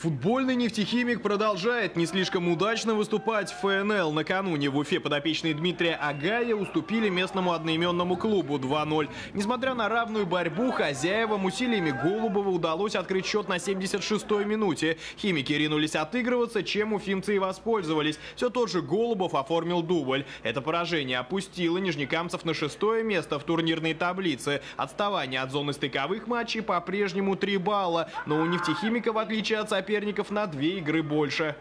Футбольный нефтехимик продолжает не слишком удачно выступать в ФНЛ. Накануне в Уфе подопечные Дмитрия Агая уступили местному одноименному клубу 2-0. Несмотря на равную борьбу, хозяевам усилиями Голубова удалось открыть счет на 76-й минуте. Химики ринулись отыгрываться, чем уфимцы и воспользовались. Все тот же Голубов оформил дубль. Это поражение опустило нижнекамцев на шестое место в турнирной таблице. Отставание от зоны стыковых матчей по-прежнему 3 балла. Но у нефтехимика, в отличие от соперников, соперников на две игры больше.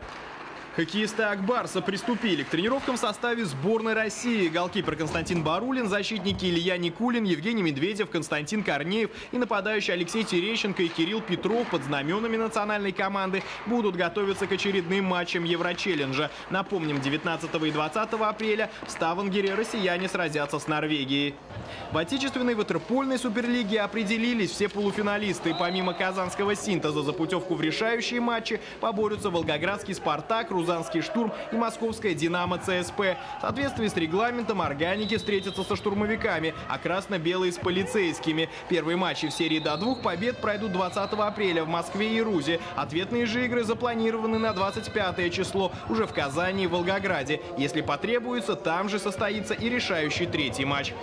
Хоккеисты Акбарса приступили к тренировкам в составе сборной России. Голкипер Константин Барулин, защитники Илья Никулин, Евгений Медведев, Константин Корнеев и нападающий Алексей Терещенко и Кирилл Петров под знаменами национальной команды будут готовиться к очередным матчам Еврочелленджа. Напомним, 19 и 20 апреля в Ставангере россияне сразятся с Норвегией. В отечественной ватерпольной суперлиге определились все полуфиналисты. Помимо казанского синтеза за путевку в решающие матчи поборются Волгоградский «Спартак», Рузанский «Штурм» и Московская «Динамо» ЦСП. В соответствии с регламентом органики встретятся со штурмовиками, а красно-белые с полицейскими. Первые матчи в серии до двух побед пройдут 20 апреля в Москве и Рузе. Ответные же игры запланированы на 25 число уже в Казани и Волгограде. Если потребуется, там же состоится и решающий третий матч.